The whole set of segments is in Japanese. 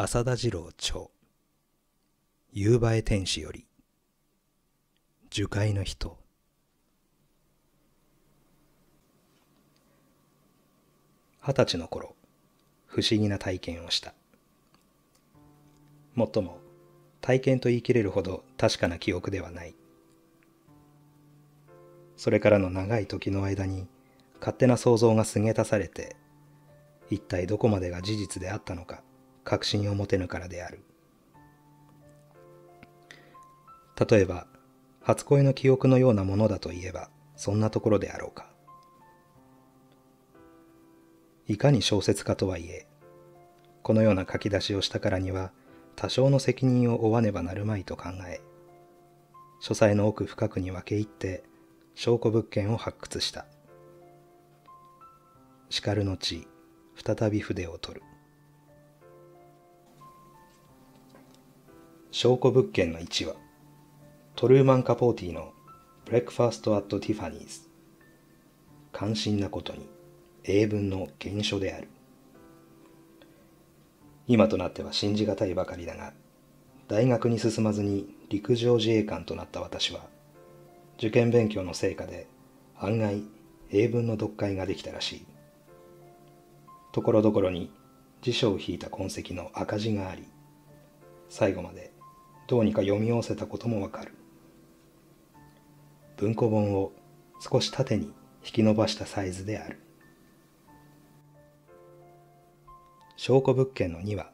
浅田次郎著夕映え天使より樹海の人。二十歳の頃不思議な体験をした。もっとも体験と言い切れるほど確かな記憶ではない。それからの長い時の間に勝手な想像がすげ足されて一体どこまでが事実であったのか。確信を持てぬからである。例えば初恋の記憶のようなものだといえばそんなところであろうか。いかに小説家とはいえこのような書き出しをしたからには多少の責任を負わねばなるまいと考え書斎の奥深くに分け入って証拠物件を発掘した。しかる後再び筆を取る。証拠物件の1はトルーマン・カポーティの Breakfast at Tiffany's。感心なことに英文の原書である。今となっては信じがたいばかりだが大学に進まずに陸上自衛官となった私は受験勉強の成果で案外英文の読解ができたらしい。ところどころに辞書を引いた痕跡の赤字があり最後までどうにか読み合わせたこともわかる。文庫本を少し縦に引き伸ばしたサイズである。証拠物件の2は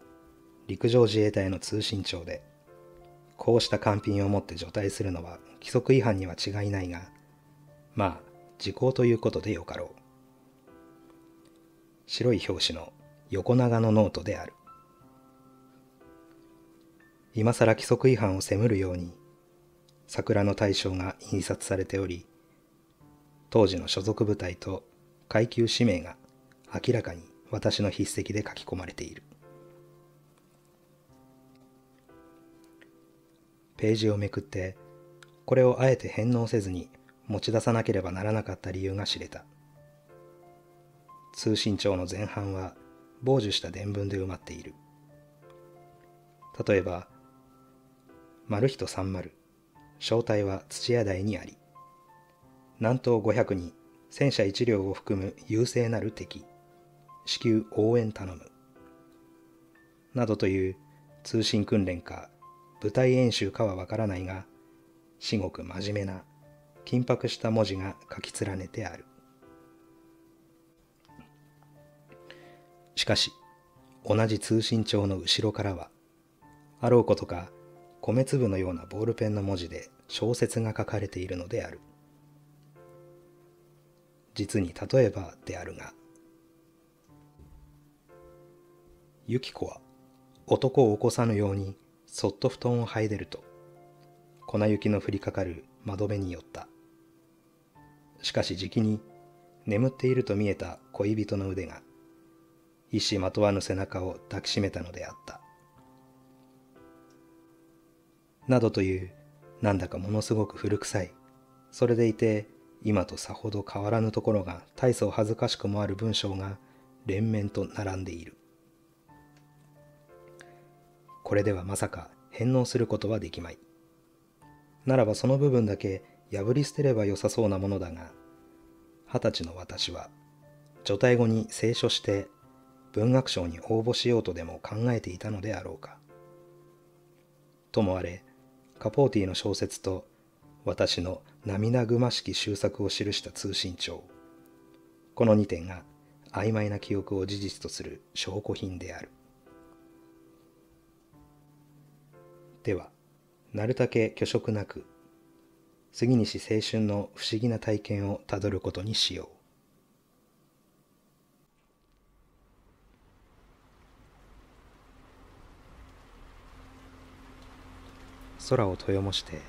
陸上自衛隊の通信帳でこうした官品を持って除隊するのは規則違反には違いないがまあ時効ということでよかろう。白い表紙の横長のノートである。今更規則違反を責むるように桜の対象が印刷されており当時の所属部隊と階級氏名が明らかに私の筆跡で書き込まれている。ページをめくってこれをあえて返納せずに持ち出さなければならなかった理由が知れた。通信帳の前半は傍受した伝聞で埋まっている。例えば丸人30正体は土屋台にあり。南東500に戦車1両を含む優勢なる敵。至急応援頼む。などという通信訓練か舞台演習かはわからないが至極真面目な緊迫した文字が書き連ねてある。しかし同じ通信帳の後ろからはあろうことか米粒のようなボールペンの文字で小説が書かれているのである。実に例えばであるがユキコは男を起こさぬようにそっと布団を這い出ると粉雪の降りかかる窓辺に寄った。しかしじきに眠っていると見えた恋人の腕が意志まとわぬ背中を抱きしめたのであった。などというなんだかものすごく古臭い。それでいて今とさほど変わらぬところが大層恥ずかしくもある文章が連綿と並んでいる。これではまさか返納することはできまい。ならばその部分だけ破り捨てればよさそうなものだが二十歳の私は除隊後に清書して文学賞に応募しようとでも考えていたのであろうか。ともあれカポーティの小説と私の涙ぐましき終作を記した通信帳。この2点が曖昧な記憶を事実とする証拠品である。ではなるたけ虚飾なく杉西青春の不思議な体験をたどることにしよう。空を豊もして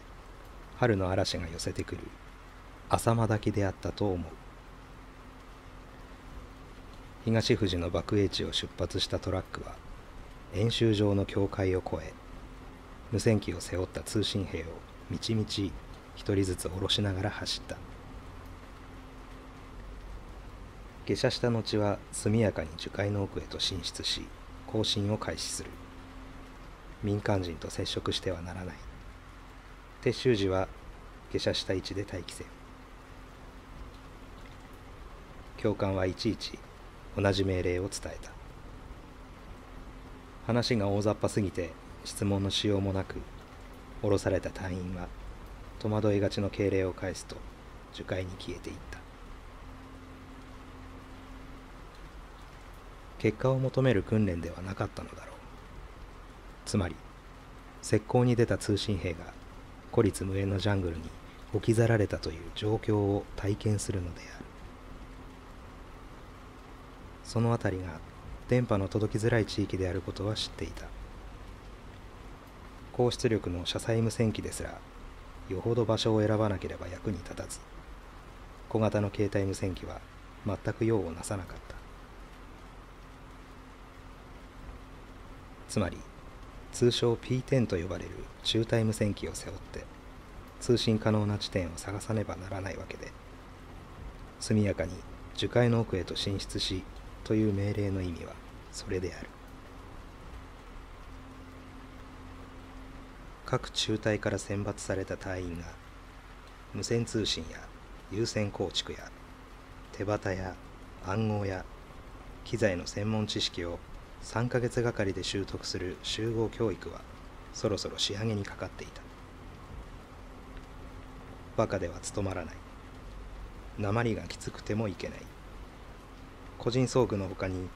春の嵐が寄せてくる朝間炊きであったと思う。東富士の爆営地を出発したトラックは演習場の境界を越え無線機を背負った通信兵をみちみち一人ずつ下ろしながら走った。下車した後は速やかに樹海の奥へと進出し行進を開始する。民間人と接触してはならない。撤収時は下車した位置で待機せよ。教官はいちいち同じ命令を伝えた。話が大雑把すぎて質問のしようもなく降ろされた隊員は戸惑いがちの敬礼を返すと樹海に消えていった。結果を求める訓練ではなかったのだろう。つまり石膏に出た通信兵が孤立無縁のジャングルに置き去られたという状況を体験するのである。その辺りが電波の届きづらい地域であることは知っていた。高出力の車載無線機ですらよほど場所を選ばなければ役に立たず小型の携帯無線機は全く用をなさなかった。つまり通称 P10 と呼ばれる中帯無線機を背負って通信可能な地点を探さねばならないわけで速やかに樹海の奥へと進出しという命令の意味はそれである。各中隊から選抜された隊員が無線通信や有線構築や手旗や暗号や機材の専門知識を3ヶ月がかりで習得する集合教育はそろそろ仕上げにかかっていた。バカでは務まらない。鉛がきつくてもいけない。個人装具のほかに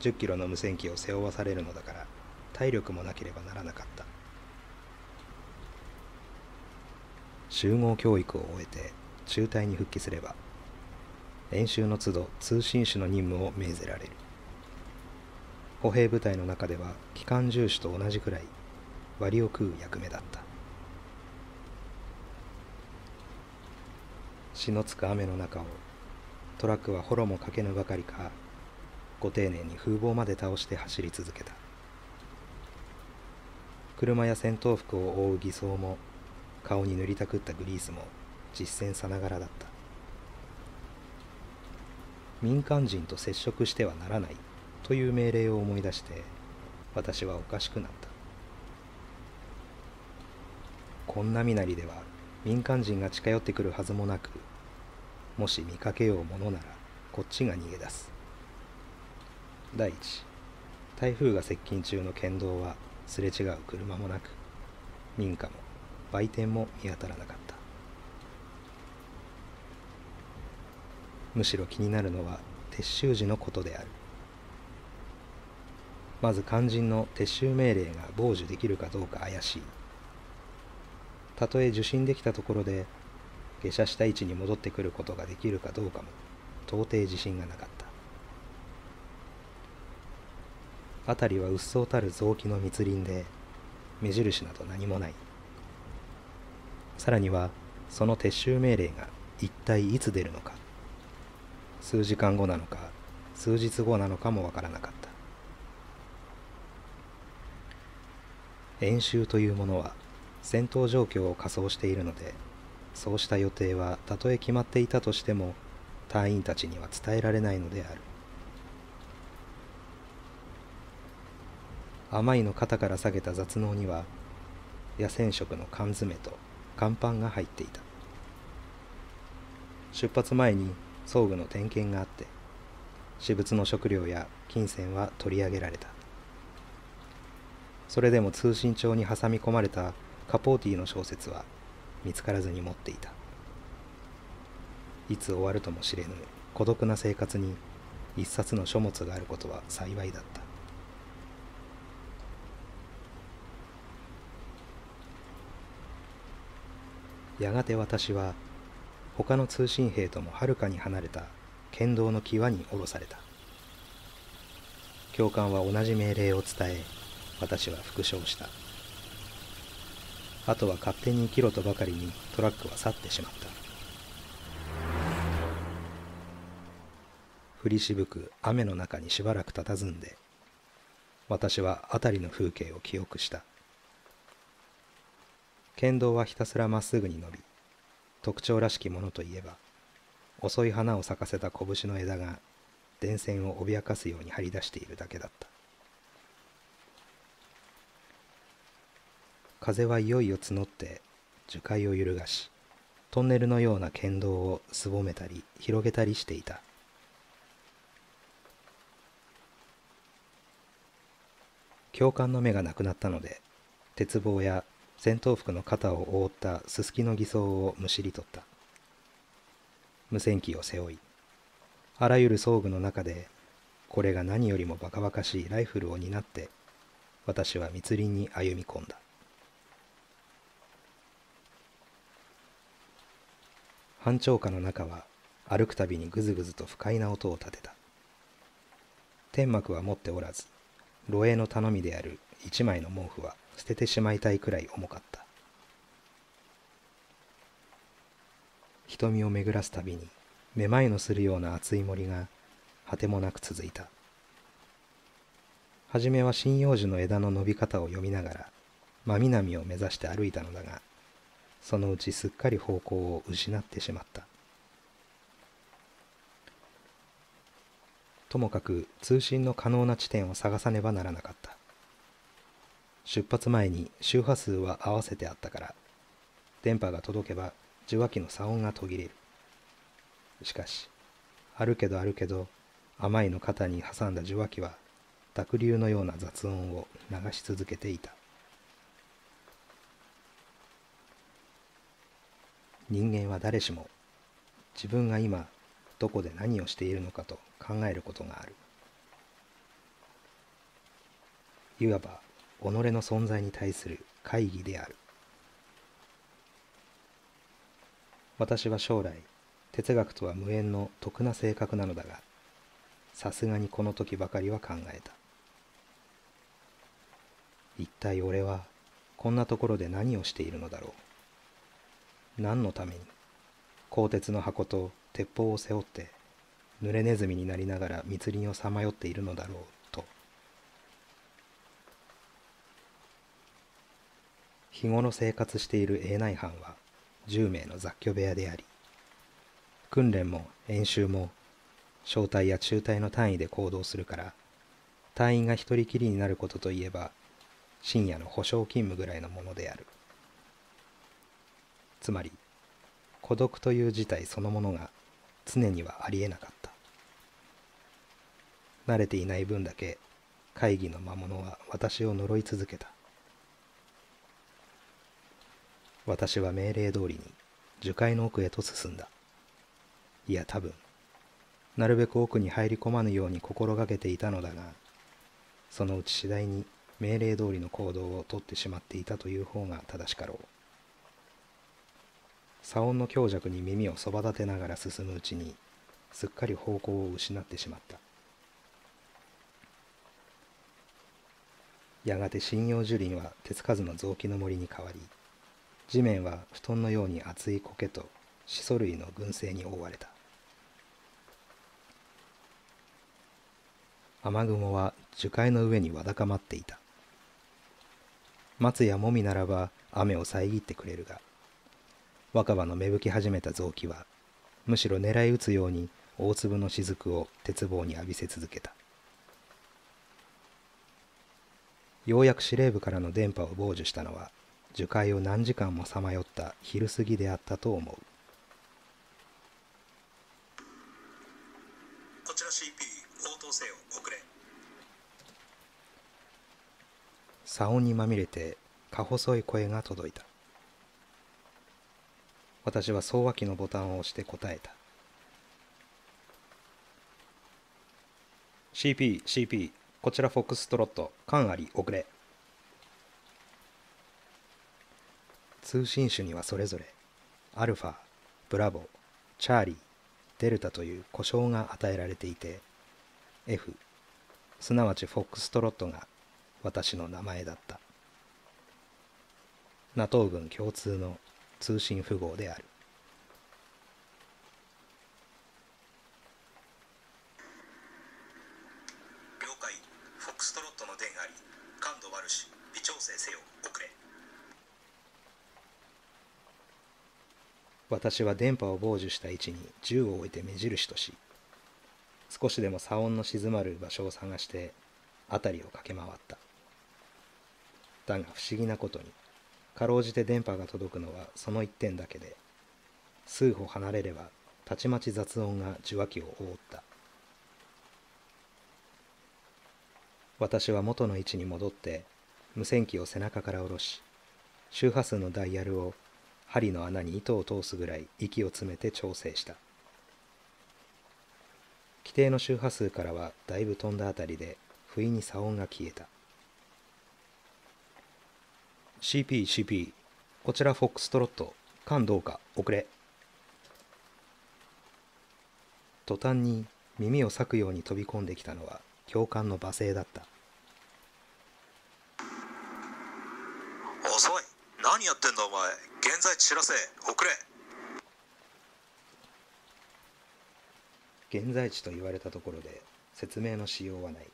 10キロの無線機を背負わされるのだから体力もなければならなかった。集合教育を終えて中隊に復帰すれば演習の都度通信士の任務を命ぜられる。歩兵部隊の中では機関重視と同じくらい割を食う役目だった。血のつく雨の中をトラックは幌もかけぬばかりかご丁寧に風貌まで倒して走り続けた。車や戦闘服を覆う偽装も顔に塗りたくったグリースも実践さながらだった。民間人と接触してはならない。という命令を思い出して私はおかしくなった。こんな身なりでは民間人が近寄ってくるはずもなくもし見かけようものならこっちが逃げ出す。第一台風が接近中の県道はすれ違う車もなく民家も売店も見当たらなかった。むしろ気になるのは撤収時のことである。まず肝心の撤収命令が傍受できるかどうか怪しい。たとえ受信できたところで下車した位置に戻ってくることができるかどうかも到底自信がなかった。辺りはうっそうたる雑木の密林で目印など何もない。さらにはその撤収命令が一体いつ出るのか数時間後なのか数日後なのかもわからなかった。演習というものは戦闘状況を仮想しているのでそうした予定はたとえ決まっていたとしても隊員たちには伝えられないのである。甘いの肩から下げた雑能には野戦食の缶詰と乾パンが入っていた。出発前に装具の点検があって私物の食料や金銭は取り上げられた。それでも通信帳に挟み込まれたカポーティの小説は見つからずに持っていた。いつ終わるとも知れぬ孤独な生活に一冊の書物があることは幸いだった。やがて私は他の通信兵ともはるかに離れた剣道の際に降ろされた。教官は同じ命令を伝え私は復唱した。あとは勝手に生きろとばかりにトラックは去ってしまった。降りしぶく雨の中にしばらく佇んで私は辺りの風景を記憶した。県道はひたすらまっすぐに伸び特徴らしきものといえば遅い花を咲かせた拳の枝が電線を脅かすように張り出しているだけだった。風はいよいよ募って樹海を揺るがしトンネルのような県道をすぼめたり広げたりしていた。教官の目がなくなったので鉄棒や戦闘服の肩を覆ったすすきの偽装をむしり取った。無線機を背負いあらゆる装具の中でこれが何よりもバカバカしいライフルを担って私は密林に歩み込んだ。半丁下の中は歩くたびにぐずぐずと不快な音を立てた。天幕は持っておらず露営の頼みである一枚の毛布は捨ててしまいたいくらい重かった。瞳を巡らすたびにめまいのするような熱い森が果てもなく続いた。初めは針葉樹の枝の伸び方を読みながら真南を目指して歩いたのだがそのうちすっかり方向を失ってしまった。ともかく通信の可能な地点を探さねばならなかった。出発前に周波数は合わせてあったから電波が届けば受話器の差音が途切れる。しかしあるけどあるけど甘いの肩に挟んだ受話器は濁流のような雑音を流し続けていた。人間は誰しも自分が今どこで何をしているのかと考えることがある。いわば己の存在に対する会議である。私は将来哲学とは無縁の得な性格なのだがさすがにこの時ばかりは考えた。一体俺はこんなところで何をしているのだろう。何のために鋼鉄の箱と鉄砲を背負って濡れネズミになりながら密林をさまよっているのだろうと。日頃生活している営内班は10名の雑居部屋であり訓練も演習も小隊や中隊の単位で行動するから隊員が一人きりになることといえば深夜の保証勤務ぐらいのものである。つまり孤独という事態そのものが常にはありえなかった。慣れていない分だけ会議の魔物は私を呪い続けた。私は命令通りに樹海の奥へと進んだ。いや多分なるべく奥に入り込まぬように心がけていたのだがそのうち次第に命令通りの行動をとってしまっていたという方が正しかろう。左音の強弱に耳をそば立てながら進むうちにすっかり方向を失ってしまった。やがて針葉樹林は手つかずの雑木の森に変わり地面は布団のように厚い苔とシソ類の群生に覆われた。雨雲は樹海の上にわだかまっていた。松やもみならば雨を遮ってくれるが若葉の芽吹き始めた雑木はむしろ狙い撃つように大粒の雫を鉄棒に浴びせ続けた。ようやく司令部からの電波を傍受したのは樹海を何時間もさまよった昼過ぎであったと思う。こちら CP 応答せよ遅れ。沙音にまみれてか細い声が届いた私は送話機のボタンを押して答えた CP、CP、こちらフォックストロット、缶あり、遅れ。通信種にはそれぞれ、アルファ、ブラボ、チャーリー、デルタという呼称が与えられていて、F、すなわちフォックストロットが私の名前だった。NATO 軍共通の通信符号である。了解。フォックストロットの電あり感度悪し微調整せよ遅れ。私は電波を傍受した位置に銃を置いて目印とし少しでも左音の静まる場所を探して辺りを駆け回った。だが不思議なことにかろうじて電波が届くのはその一点だけで数歩離れればたちまち雑音が受話器を覆った。私は元の位置に戻って無線機を背中から下ろし周波数のダイヤルを針の穴に糸を通すぐらい息を詰めて調整した。規定の周波数からはだいぶ飛んだあたりで不意に騒音が消えた。CP、CP、こちらフォックストロット、間どうか、遅れ。途端に耳を裂くように飛び込んできたのは教官の罵声だった。遅い。何やってんだお前。現在地知らせ。遅れ。現在地と言われたところで説明のしようはない。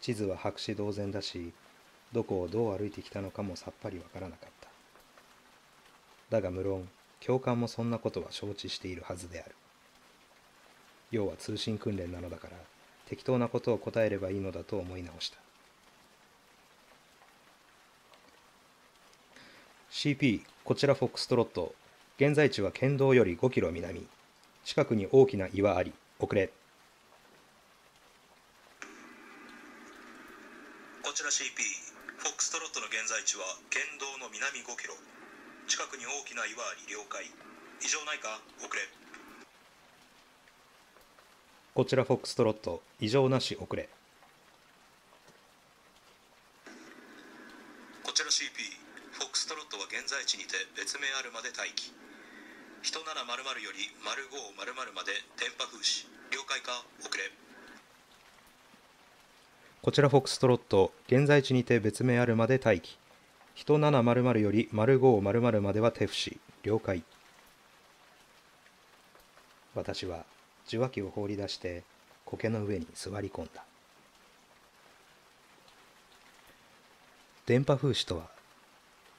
地図は白紙同然だしどこをどう歩いてきたのかもさっぱりわからなかった。だが無論教官もそんなことは承知しているはずである。要は通信訓練なのだから適当なことを答えればいいのだと思い直した。CP こちらフォックストロット。現在地は県道より5キロ南。近くに大きな岩あり。遅れ。こちら CP フォックストロットの現在地は県道の南5キロ。近くに大きな岩あり了解異常ないか？遅れ。こちらフォックストロット。異常なし遅れ。こちら CP フォックストロットは現在地にて別名あるまで待機。人なら〇〇より丸5〇〇まで電波風刺。了解か？遅れこちらフォックストロット、現在地にて別名あるまで待機。人700より丸500までは手伏了解。私は受話器を放り出して苔の上に座り込んだ。電波風刺とは、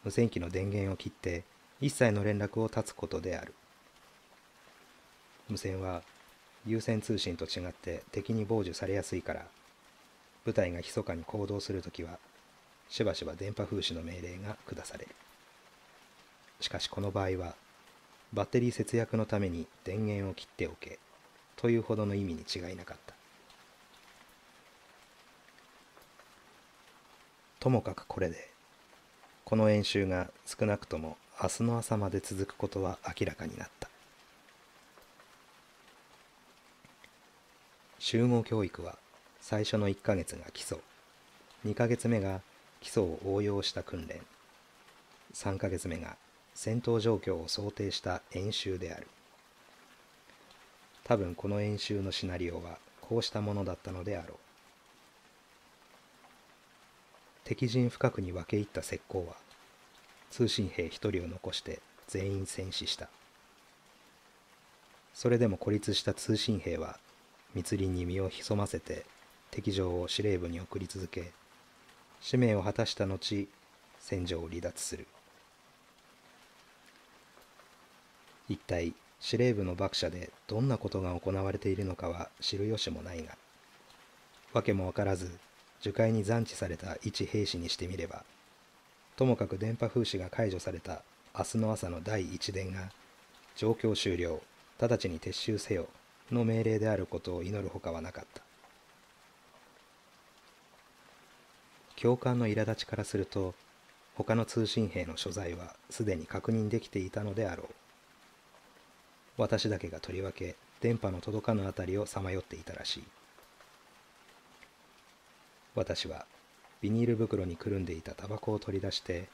無線機の電源を切って一切の連絡を断つことである。無線は有線通信と違って敵に傍受されやすいから部隊が密かに行動するときはしばしば電波風刺の命令が下されるしかしこの場合はバッテリー節約のために電源を切っておけというほどの意味に違いなかった。ともかくこれでこの演習が少なくとも明日の朝まで続くことは明らかになった。集合教育は最初の1ヶ月が基礎。2ヶ月目が基礎を応用した訓練。3ヶ月目が戦闘状況を想定した演習である。多分この演習のシナリオはこうしたものだったのであろう。敵陣深くに分け入った石膏は通信兵一人を残して全員戦死した。それでも孤立した通信兵は密林に身を潜ませて敵情を司令部に送り続け使命を果たした後戦場を離脱する。一体司令部の幕舎でどんなことが行われているのかは知る由もないが訳も分からず樹海に残地された一兵士にしてみればともかく電波風刺が解除された明日の朝の第一電が状況終了直ちに撤収せよの命令であることを祈るほかはなかった。教官の苛立ちからすると他の通信兵の所在はすでに確認できていたのであろう。私だけがとりわけ電波の届かぬ辺りをさまよっていたらしい。私はビニール袋にくるんでいたタバコを取り出して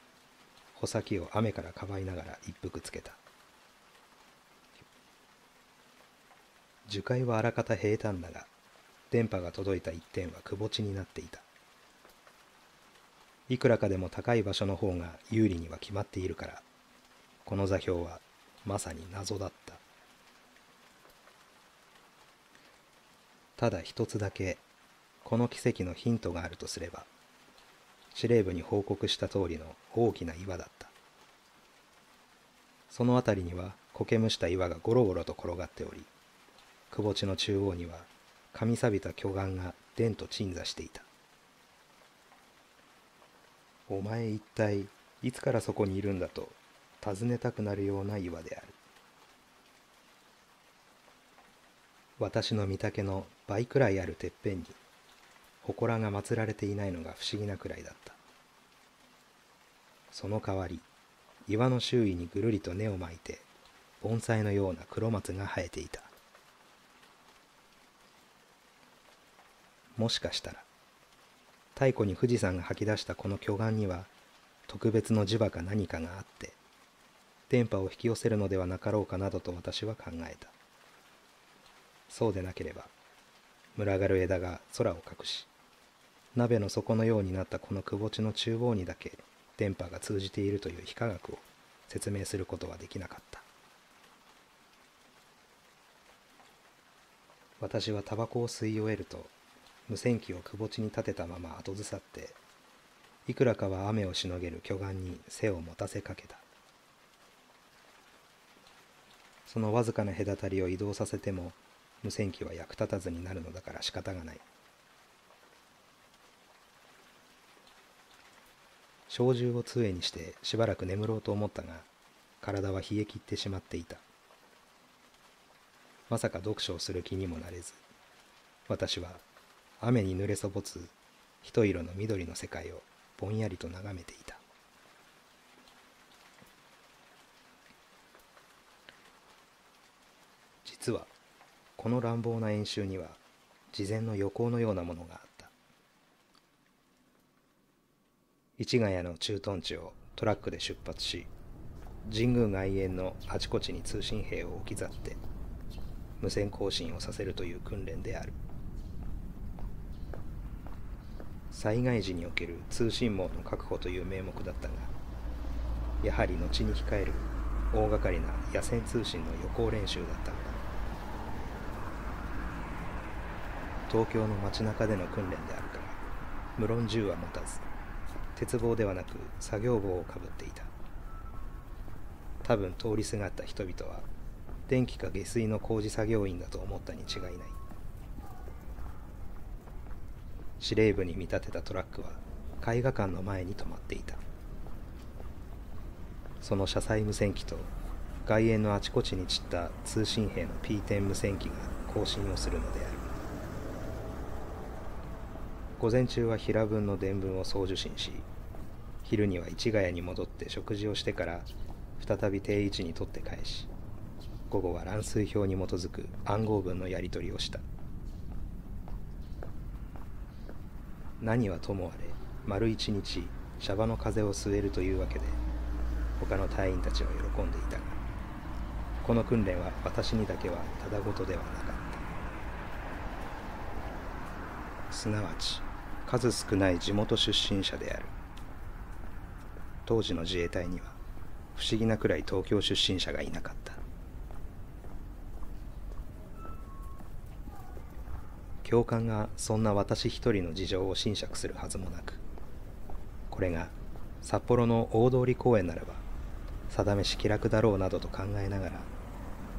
穂先を雨からかばいながら一服つけた。樹海はあらかた平坦だが電波が届いた一点はくぼ地になっていた。いくらかでも高い場所の方が有利には決まっているからこの座標はまさに謎だった。ただ一つだけこの奇跡のヒントがあるとすれば司令部に報告した通りの大きな岩だった。その辺りには苔むした岩がゴロゴロと転がっており窪地の中央には神錆びた巨岩が伝と鎮座していた。お前一体いつからそこにいるんだと尋ねたくなるような岩である。私の御岳の倍くらいあるてっぺんに祠が祀られていないのが不思議なくらいだった。その代わり岩の周囲にぐるりと根を巻いて盆栽のような黒松が生えていた。もしかしたら太古に富士山が吐き出したこの巨岩には特別の磁場か何かがあって電波を引き寄せるのではなかろうかなどと私は考えた。そうでなければ群がる枝が空を隠し鍋の底のようになったこのくぼ地の中央にだけ電波が通じているという非科学を説明することはできなかった。私はタバコを吸い終えると無線機をくぼ地に立てたまま後ずさっていくらかは雨をしのげる巨岩に背を持たせかけた。そのわずかな隔たりを移動させても無線機は役立たずになるのだから仕方がない。小銃を杖にしてしばらく眠ろうと思ったが体は冷え切ってしまっていた。まさか読書をする気にもなれず私は雨に濡れそぼつ一色の緑の世界をぼんやりと眺めていた。実はこの乱暴な演習には事前の予行のようなものがあった。市ヶ谷の駐屯地をトラックで出発し神宮外苑のあちこちに通信兵を置き去って無線更新をさせるという訓練である。災害時における通信網の確保という名目だったがやはり後に控える大掛かりな野戦通信の予行練習だったのだ。東京の街中での訓練であるから無論銃は持たず鉄棒ではなく作業帽をかぶっていた。多分通りすがった人々は電気か下水の工事作業員だと思ったに違いない。司令部に見立てたトラックは絵画館の前に止まっていた。その車載無線機と外苑のあちこちに散った通信兵の P10 無線機が更新をするのである。午前中は平分の伝聞を送受信し昼には市ヶ谷に戻って食事をしてから再び定位置に取って返し午後は乱数表に基づく暗号文のやり取りをした。何はともあれ丸一日シャバの風を吸えるというわけで他の隊員たちは喜んでいたがこの訓練は私にだけはただごとではなかった。すなわち数少ない地元出身者である。当時の自衛隊には不思議なくらい東京出身者がいなかった。教官がそんな私一人の事情を斟酌するはずもなくこれが札幌の大通公園ならば定めし気楽だろうなどと考えながら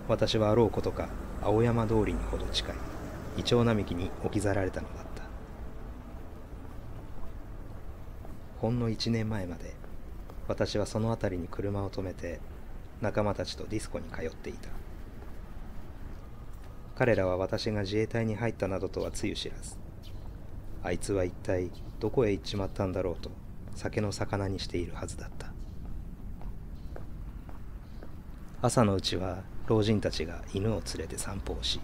私はあろうことか青山通りにほど近いイチョウ並木に置き去られたのだった。ほんの1年前まで私はその辺りに車を止めて仲間たちとディスコに通っていた。彼らは私が自衛隊に入ったなどとはつゆ知らず。あいつは一体どこへ行っちまったんだろうと酒の魚にしているはずだった。朝のうちは老人たちが犬を連れて散歩をし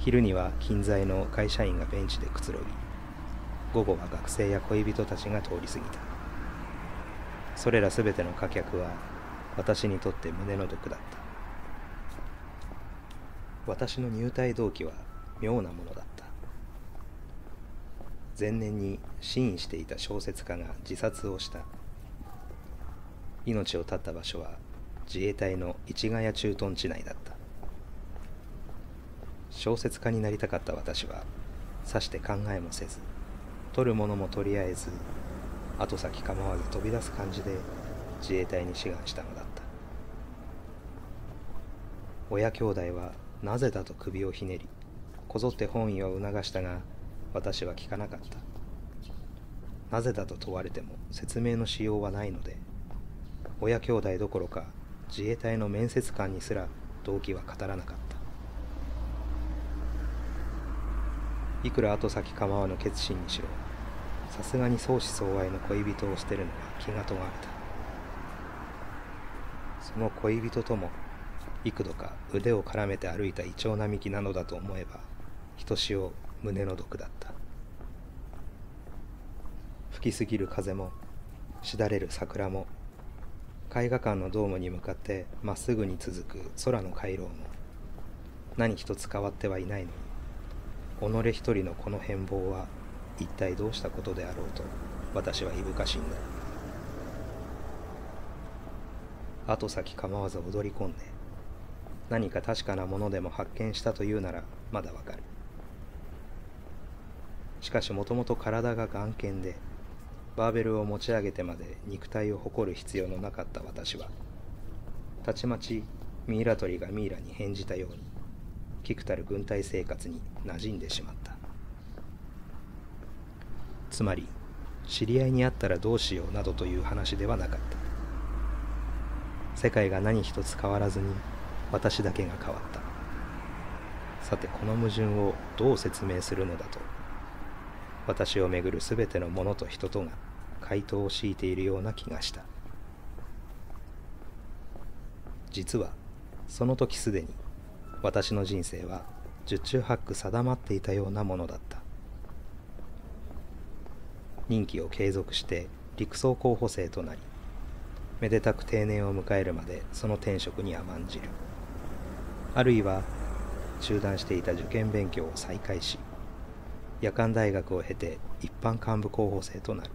昼には近在の会社員がベンチでくつろぎ午後は学生や恋人たちが通り過ぎた。それらすべての貨客は私にとって胸の毒だった。私の入隊動機は妙なものだった。前年に支援していた小説家が自殺をした。命を絶った場所は自衛隊の市ヶ谷駐屯地内だった。小説家になりたかった私はさして考えもせず取るものもとりあえず後先構わず飛び出す感じで自衛隊に志願したのだった。親兄弟はなぜだと首をひねりこぞって本意を促したが私は聞かなかった。なぜだと問われても説明のしようはないので親兄弟どころか自衛隊の面接官にすら動機は語らなかった。いくら後先構わぬ決心にしろさすがに相思相愛の恋人を捨てるのは気がとがれた。その恋人とも幾度か腕を絡めて歩いたイチョウ並木なのだと思えばひとしお胸の毒だった。吹きすぎる風もしだれる桜も絵画館のドームに向かってまっすぐに続く空の回廊も何一つ変わってはいないのに己一人のこの変貌は一体どうしたことであろうと私はいぶかしんだ。後先構わず踊り込んで何か確かなものでも発見したというならまだわかる。しかしもともと体が眼見でバーベルを持ち上げてまで肉体を誇る必要のなかった私はたちまちミイラ取りがミイラに返じたように菊たる軍隊生活に馴染んでしまった。つまり知り合いに会ったらどうしようなどという話ではなかった。世界が何一つ変わらずに私だけが変わった。さてこの矛盾をどう説明するのだと。私をめぐるすべてのものと人とが回答を強いているような気がした。実はその時すでに私の人生は十中八九定まっていたようなものだった。任期を継続して陸曹候補生となりめでたく定年を迎えるまでその転職に甘んじる。あるいは中断していた受験勉強を再開し夜間大学を経て一般幹部候補生となる。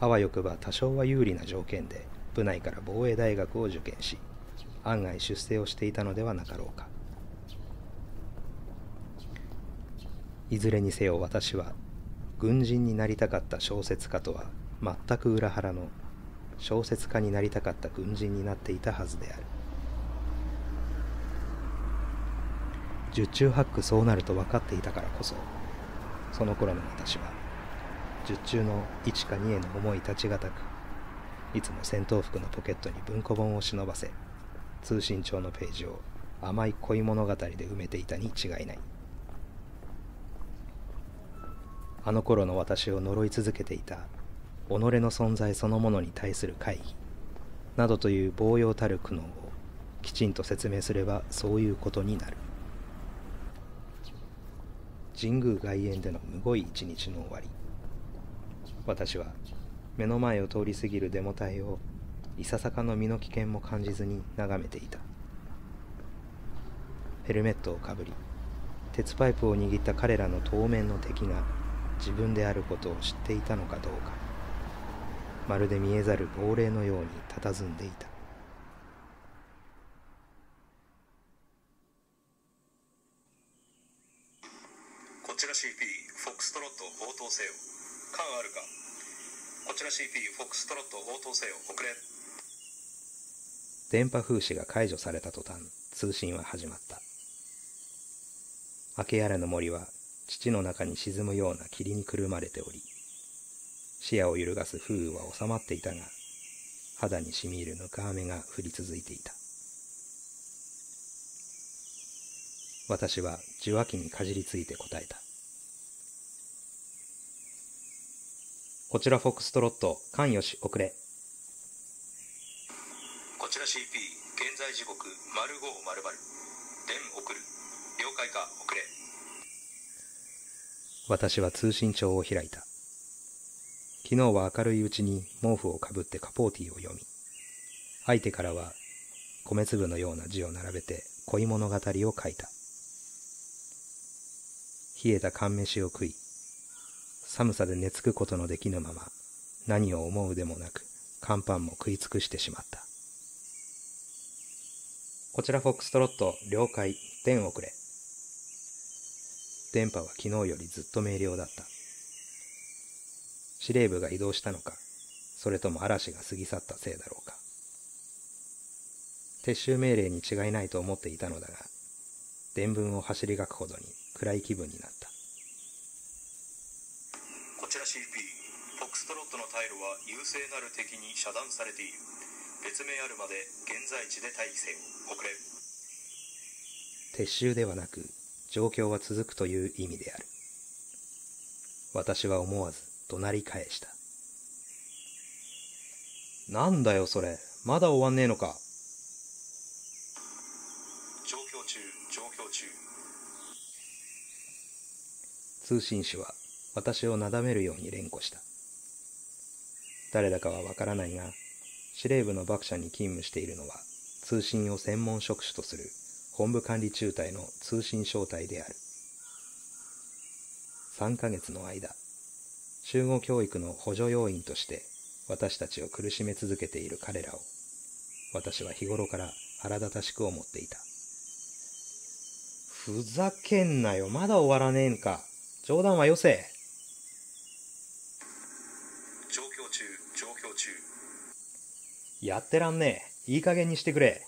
あわよくば多少は有利な条件で部内から防衛大学を受験し案外出世をしていたのではなかろうか。いずれにせよ私は軍人になりたかった小説家とは全く裏腹の小説家になりたかった軍人になっていたはずである。十中八九そうなると分かっていたからこそその頃の私は十中の1か2への思い立ちがたくいつも戦闘服のポケットに文庫本を忍ばせ通信帳のページを甘い恋物語で埋めていたに違いない。あの頃の私を呪い続けていた己の存在そのものに対する会議などという暴用たる苦悩をきちんと説明すればそういうことになる。神宮外苑でのむごい一日の終わり。私は目の前を通り過ぎるデモ隊をいささかの身の危険も感じずに眺めていた。ヘルメットをかぶり鉄パイプを握った彼らの当面の敵が自分であることを知っていたのかどうかまるで見えざる亡霊のように佇んでいたこちら CP フォックストロット応答せよ。感あるか？こちら CP フォックストロット応答せよ。遅れ。電波封止が解除された途端通信は始まった。明けやらの森は土の中に沈むような霧にくるまれており視野を揺るがす風雨は収まっていたが肌にしみ入るぬか雨が降り続いていた。私は受話器にかじりついて答えた。こちらフォックストロット関よし遅れ。こちら CP 現在時刻丸5丸丸電送る。了解か遅れ。私は通信帳を開いた。昨日は明るいうちに毛布をかぶってカポーティーを読み相手からは米粒のような字を並べて恋物語を書いた。冷えた缶飯を食い寒さで寝つくことのできぬまま何を思うでもなく乾パンも食い尽くしてしまった。こちらフォックストロット了解。電遅れ。電波は昨日よりずっと明瞭だった。司令部が移動したのかそれとも嵐が過ぎ去ったせいだろうか。撤収命令に違いないと思っていたのだが伝聞を走り書くほどに暗い気分になったこちら CP フォックスクストロットの退路は優勢なる敵に遮断されている。別名あるまで現在地で待機せよ。遅れ撤収ではなく状況は続くという意味である。私は思わず怒鳴り返した。なんだよそれ。まだ終わんねえのか。状況中状況中。通信士は私をなだめるように連呼した誰だかはわからないが司令部の幕社に勤務しているのは通信を専門職種とする本部管理中隊の通信小隊である。3ヶ月の間集合教育の補助要員として私たちを苦しめ続けている彼らを私は日頃から腹立たしく思っていた。ふざけんなよまだ終わらねえんか。冗談はよせ。状況中状況中。やってらんねえ。いい加減にしてくれ。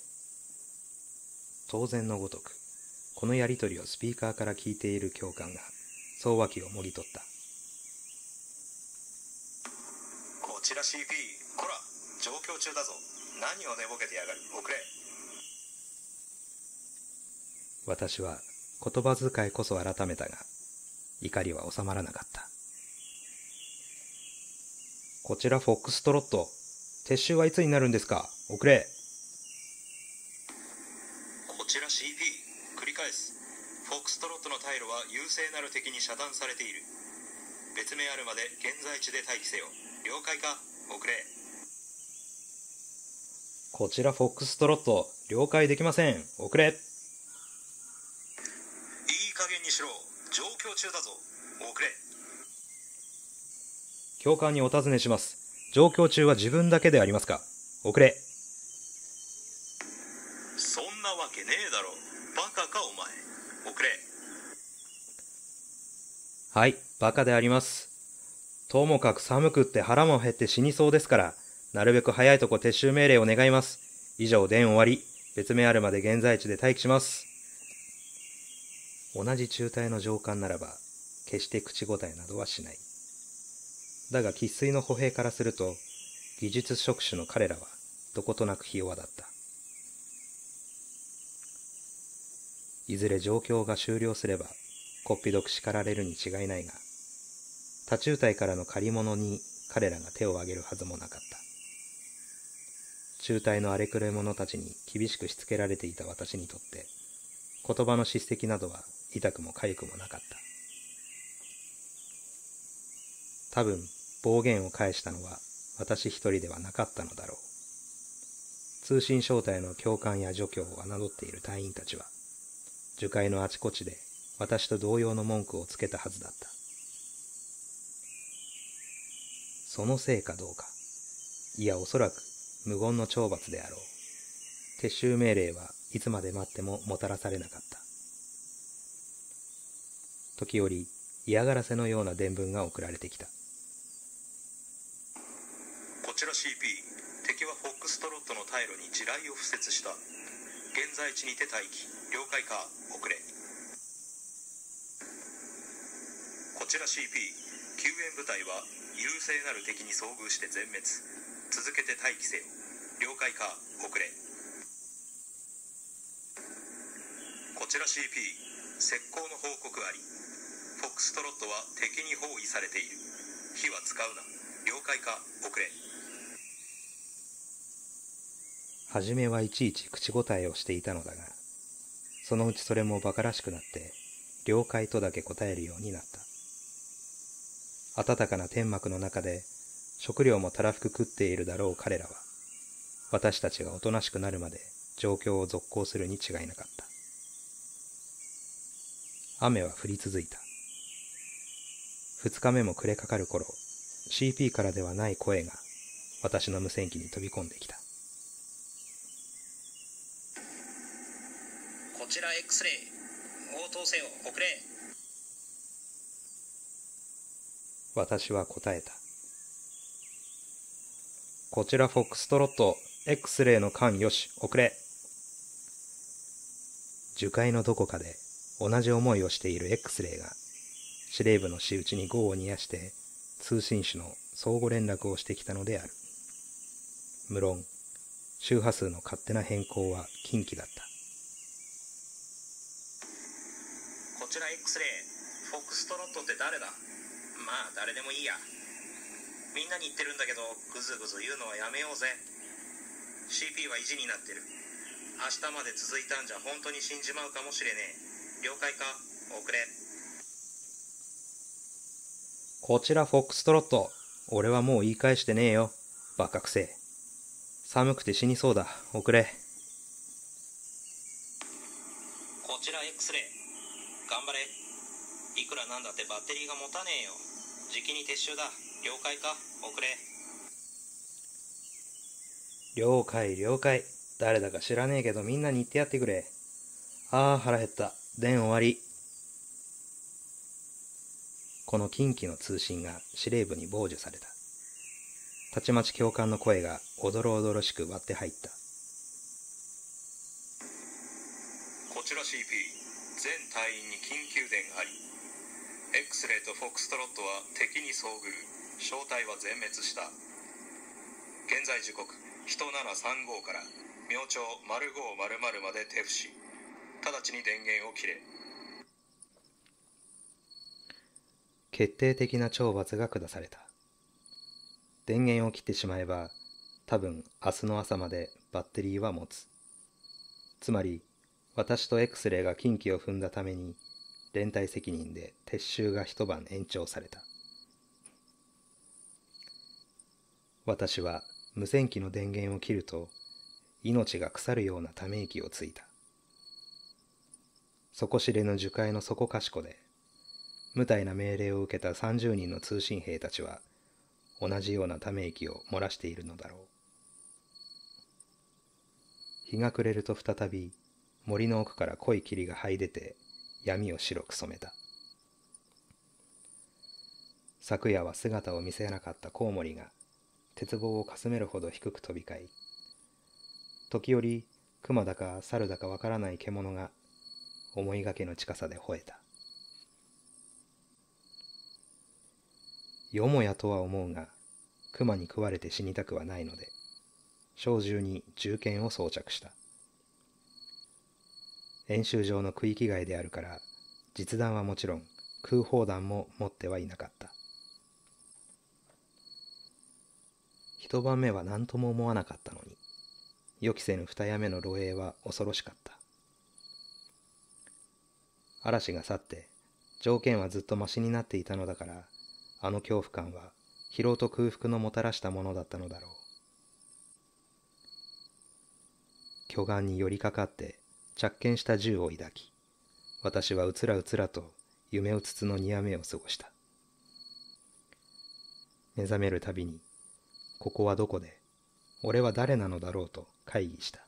当然のごとくこのやりとりをスピーカーから聞いている教官が総脇をもぎ取った。こちら CP こら状況中だぞ。何を寝ぼけてやがる？遅れ。私は言葉遣いこそ改めたが怒りは収まらなかったこちらフォックストロット。撤収はいつになるんですか？遅れ。こちら CP 繰り返す。フォックストロットの退路は優勢なる敵に遮断されている。別名あるまで現在地で待機せよ。了解か？遅れ。こちらフォックストロット。了解できません。遅れ。いい加減にしろ。状況中だぞ。遅れ教官にお尋ねします。状況中は自分だけでありますか？遅れ。そんなわけねえだろ。バカかお前。遅れ。はいバカであります。ともかく寒くって腹も減って死にそうですからなるべく早いとこ撤収命令を願います。以上電終わり。別名あるまで現在地で待機します。同じ中隊の上官ならば決して口答えなどはしないだが生粋の歩兵からすると技術職種の彼らはどことなくひ弱だった。いずれ状況が終了すればこっぴどく叱られるに違いないが他中隊からの借り物に彼らが手を挙げるはずもなかった。中隊の荒れくれ者たちに厳しくしつけられていた私にとって言葉の叱責などは痛くも痒くもなかった。多分暴言を返したのは私一人ではなかったのだろう。通信小隊の教官や助教を侮っている隊員たちは樹海のあちこちで私と同様の文句をつけたはずだった。そのせいかどうかいやおそらく無言の懲罰であろう。撤収命令はいつまで待ってももたらされなかった。時折嫌がらせのような伝聞が送られてきた。こちら CP 敵はフォックストロットの退路に地雷を敷設した。現在地にて待機。了解か遅れ。こちら CP 救援部隊は優勢なる敵に遭遇して全滅。続けて待機せよ。了解か遅れ。こちら CP 石膏の報告あり。フォックストロットは敵に包囲されている。火は使うな。了解か遅れ。初めはいちいち口答えをしていたのだがそのうちそれも馬鹿らしくなって了解とだけ答えるようになった。暖かな天幕の中で食料もたらふく食っているだろう彼らは私たちがおとなしくなるまで状況を続行するに違いなかった。雨は降り続いた。二日目も暮れかかる頃 CP からではない声が私の無線機に飛び込んできた。ちら X レイ応答せよ遅れ私は答えた。こちらフォックストロット、X レイの間よし、遅れ。樹海のどこかで同じ思いをしている X レイが、司令部の仕打ちに業を煮やして、通信手の相互連絡をしてきたのである無論周波数の勝手な変更は禁忌だったこちら X レイフォックストロットって誰だ？まあ誰でもいいや。みんなに言ってるんだけどグズグズ言うのはやめようぜ。CP は意地になってる。明日まで続いたんじゃ本当に死んじまうかもしれねえ。了解か？遅れ。こちらフォックストロット。俺はもう言い返してねえよ。バカくせえ。寒くて死にそうだ。遅れ。こちら X レイ頑張れ。いくらなんだってバッテリーが持たねえよ。じきに撤収だ。了解か。遅れ。了解了解。誰だか知らねえけどみんなに言ってやってくれ。ああ腹減った。電終わり。この近畿の通信が司令部に傍受された。たちまち教官の声がおどろおどろしく割って入った。こちら CP 全隊員に緊急電あり。X レイとフォックストロットは敵に遭遇。正体は全滅した。現在時刻1735から。明朝丸500まで手伏し。直ちに電源を切れ。決定的な懲罰が下された。電源を切ってしまえば多分明日の朝までバッテリーは持つ。つまり私と X レイが近畿を踏んだために連帯責任で撤収が一晩延長された。私は無線機の電源を切ると命が腐るようなため息をついた。底知れぬ樹海の底かしこで無体な命令を受けた30人の通信兵たちは同じようなため息を漏らしているのだろう。日が暮れると再び森の奥から濃い霧が這い出て闇を白く染めた。昨夜は姿を見せなかったコウモリが鉄棒をかすめるほど低く飛び交い時折熊だか猿だかわからない獣が思いがけの近さで吠えた。よもやとは思うが熊に食われて死にたくはないので小銃に銃剣を装着した。演習場の区域外であるから実弾はもちろん空砲弾も持ってはいなかった。一晩目は何とも思わなかったのに予期せぬ二夜目の漏洩は恐ろしかった。嵐が去って条件はずっとマシになっていたのだからあの恐怖感は疲労と空腹のもたらしたものだったのだろう。巨岩に寄りかかって着剣した銃を抱き私はうつらうつらと夢うつつのにやめを過ごした。目覚めるたびにここはどこで俺は誰なのだろうと会議した。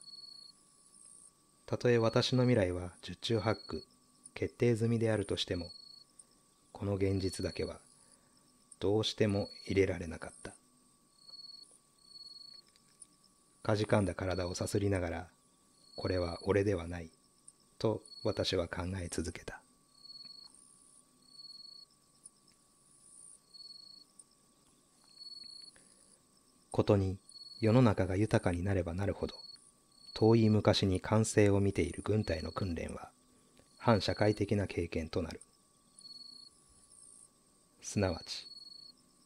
たとえ私の未来は十中八九決定済みであるとしてもこの現実だけはどうしても入れられなかった。かじかんだ体をさすりながらこれは俺ではない。と私は考え続けた。ことに世の中が豊かになればなるほど遠い昔に完成を見ている軍隊の訓練は反社会的な経験となる。すなわち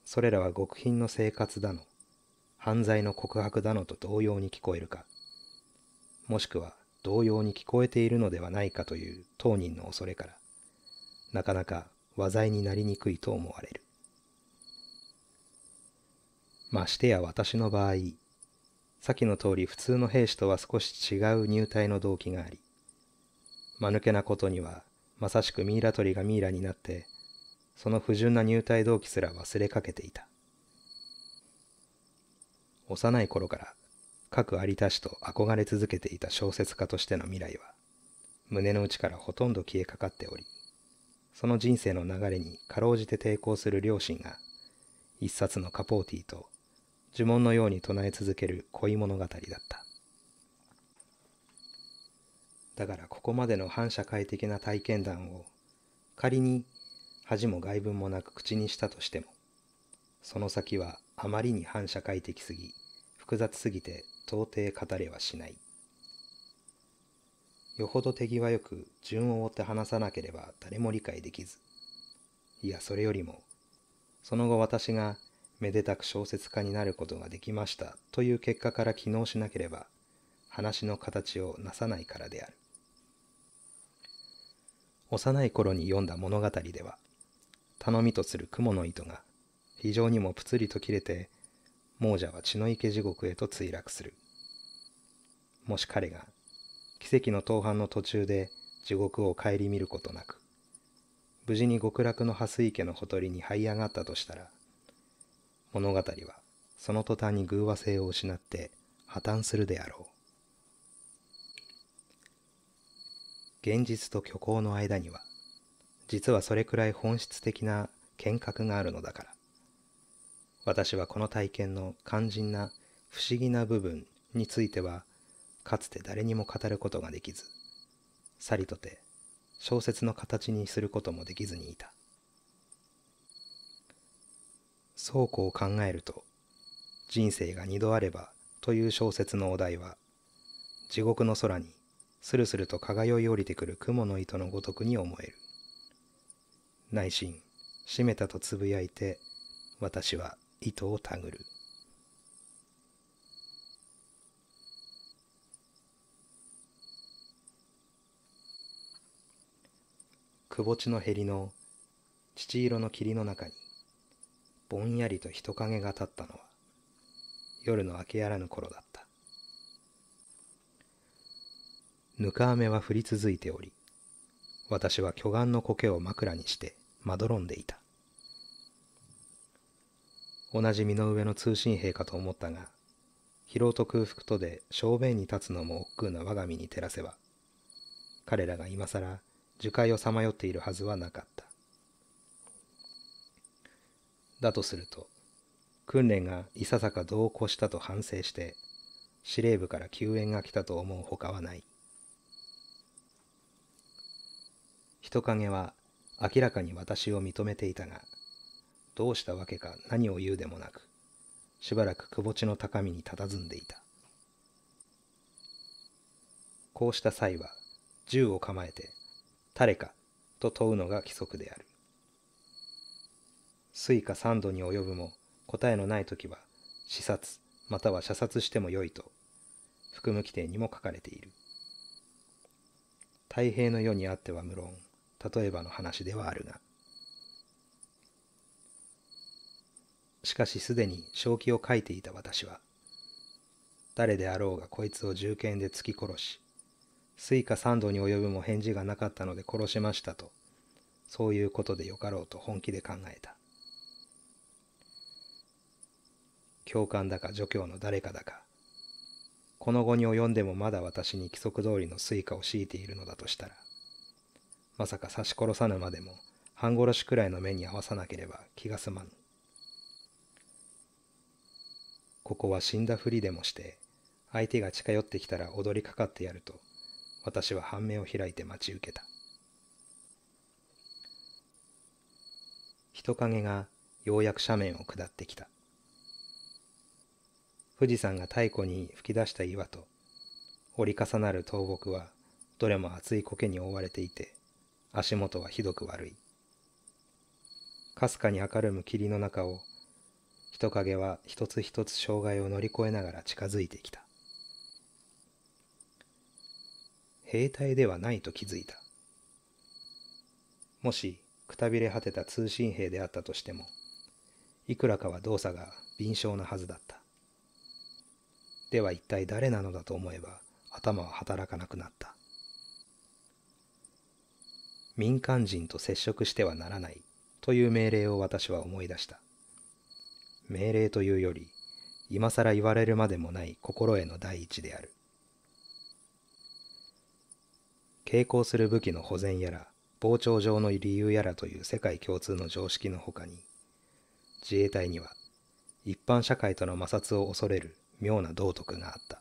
それらは極貧の生活だの犯罪の告白だのと同様に聞こえるか。もしくは同様に聞こえているのではないかという当人の恐れからなかなか話題になりにくいと思われる。ましてや私の場合先の通り普通の兵士とは少し違う入隊の動機があり間抜けなことにはまさしくミイラ取りがミイラになってその不純な入隊動機すら忘れかけていた。幼い頃から各有田氏と憧れ続けていた小説家としての未来は胸の内からほとんど消えかかっておりその人生の流れにかろうじて抵抗する両親が一冊のカポーティーと呪文のように唱え続ける恋物語だった。だからここまでの反社会的な体験談を仮に恥も外聞もなく口にしたとしてもその先はあまりに反社会的すぎ複雑すぎて到底語れはしない。よほど手際よく順を追って話さなければ誰も理解できず。いやそれよりもその後私がめでたく小説家になることができましたという結果から機能しなければ話の形をなさないからである。幼い頃に読んだ物語では頼みとする雲の糸が非常にもぷつりと切れて亡者は血の池地獄へと墜落する。もし彼が奇跡の登攀の途中で地獄を顧みることなく無事に極楽の蓮池のほとりに這い上がったとしたら物語はその途端に偶話性を失って破綻するであろう。現実と虚構の間には実はそれくらい本質的な見覚があるのだから。私はこの体験の肝心な不思議な部分についてはかつて誰にも語ることができずさりとて小説の形にすることもできずにいた。倉庫を考えると人生が二度あればという小説のお題は地獄の空にスルスルと輝い降りてくる雲の糸のごとくに思える。内心閉めたとつぶやいて私は糸をたぐる。くぼ地のへりの乳色の霧の中にぼんやりと人影が立ったのは夜の明けやらぬ頃だった。ぬか雨は降り続いており私は巨岩の苔を枕にしてまどろんでいた。同じ身の上の通信兵かと思ったが疲労と空腹とで正面に立つのも億劫な我が身に照らせば彼らが今更樹海をさまよっているはずはなかった。だとすると訓練がいささか同行したと反省して司令部から救援が来たと思うほかはない。人影は明らかに私を認めていたがどうしたわけか何を言うでもなくしばらくくぼ地の高みに佇んでいたこうした際は銃を構えて誰かと問うのが規則である。水か三度に及ぶも答えのない時は視察または射殺してもよいと服務規定にも書かれている。太平の世にあっては無論例えばの話ではあるがしかしすでに正気を書いていた私は誰であろうがこいつを銃剣で突き殺し水か三度に及ぶも返事がなかったので殺しましたと、そういうことでよかろうと本気で考えた。教官だか助教の誰かだか、この後に及んでもまだ私に規則通りの水かを強いているのだとしたら、まさか刺し殺さぬまでも半殺しくらいの目に合わさなければ気が済まぬ。ここは死んだふりでもして、相手が近寄ってきたら踊りかかってやると、私は半目を開いて待ち受けた。人影がようやく斜面を下ってきた。富士山が太古に吹き出した岩と折り重なる倒木はどれも厚い苔に覆われていて足元はひどく悪い。かすかに明るむ霧の中を人影は一つ一つ障害を乗り越えながら近づいてきた兵隊ではないと気づいた。もしくたびれ果てた通信兵であったとしても、いくらかは動作が敏捷なはずだった。では一体誰なのだと思えば頭は働かなくなった。民間人と接触してはならないという命令を私は思い出した。命令というより、今更言われるまでもない心得の第一である。携行する武器の保全やら膨張上の理由やらという世界共通の常識のほかに自衛隊には一般社会との摩擦を恐れる妙な道徳があった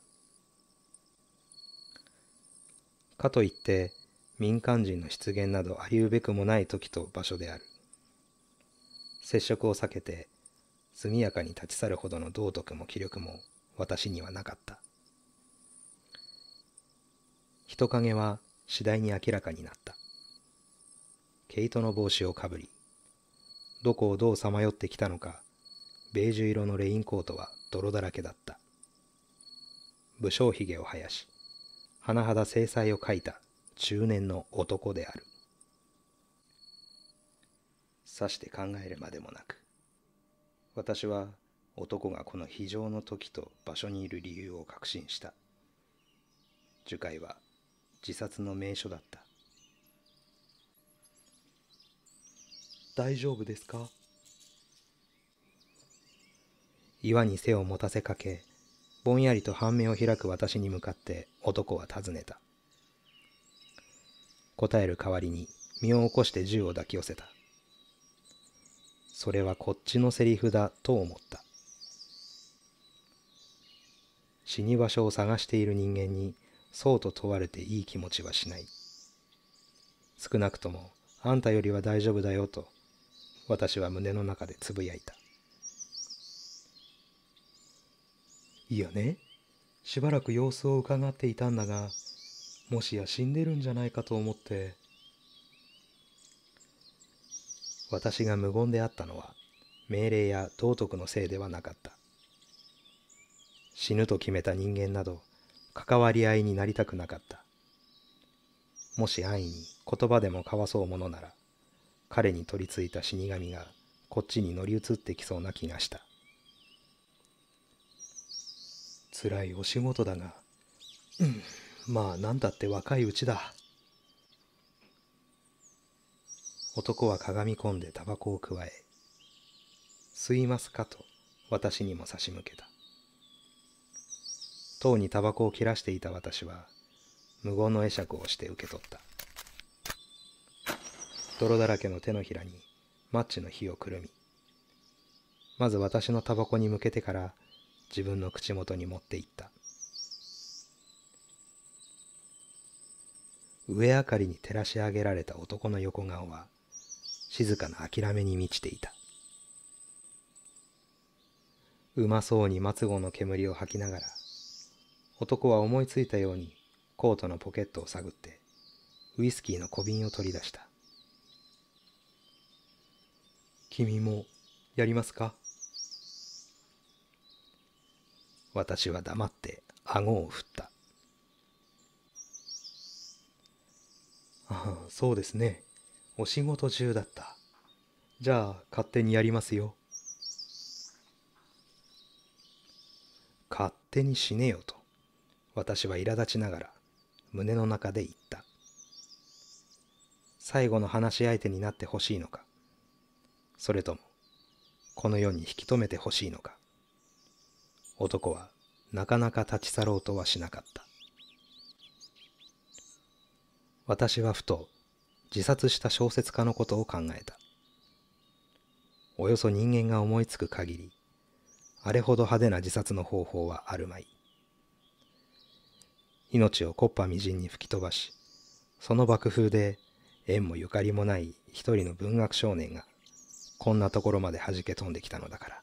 かといって民間人の出現などありうべくもない時と場所である接触を避けて速やかに立ち去るほどの道徳も気力も私にはなかった。人影は次第に明らかになった。毛糸の帽子をかぶりどこをどうさまよってきたのかベージュ色のレインコートは泥だらけだった。武将髭を生やし甚だ精彩を描いた中年の男である。さして考えるまでもなく私は男がこの非常の時と場所にいる理由を確信した。樹海は自殺の名所だった。大丈夫ですか？岩に背を持たせかけぼんやりと半目を開く私に向かって男は尋ねた。答える代わりに身を起こして銃を抱き寄せたそれはこっちのセリフだと思った。死に場所を探している人間にそうと問われていい気持ちはしない。少なくともあんたよりは大丈夫だよと私は胸の中でつぶやいた。いやね。しばらく様子を伺っていたんだがもしや死んでるんじゃないかと思って私が無言であったのは命令や道徳のせいではなかった。死ぬと決めた人間など関わり合いになりたくなかった。もし安易に言葉でも交わそうものなら彼に取り付いた死神がこっちに乗り移ってきそうな気がした。辛いお仕事だが、まあ何だって若いうちだ。男はかがみ込んでタバコをくわえ、吸いますか？と私にも差し向けた。とうにタバコを切らしていた私は、無言の会釈をして受け取った。泥だらけの手のひらにマッチの火をくるみ、まず私のタバコに向けてから自分の口元に持っていった上明かりに照らし上げられた男の横顔は静かな諦めに満ちていたうまそうに末後の煙を吐きながら男は思いついたようにコートのポケットを探ってウイスキーの小瓶を取り出した君もやりますか？私は黙って顎を振った。ああ、そうですね。お仕事中だった。じゃあ、勝手にやりますよ。勝手に死ねよと、私は苛立ちながら胸の中で言った。最後の話し相手になってほしいのか、それとも、この世に引き止めてほしいのか。男はなかなか立ち去ろうとはしなかった。私はふと自殺した小説家のことを考えた。およそ人間が思いつく限り、あれほど派手な自殺の方法はあるまい。命を木っ端みじんに吹き飛ばし、その爆風で縁もゆかりもない一人の文学少年がこんなところまで弾け飛んできたのだから。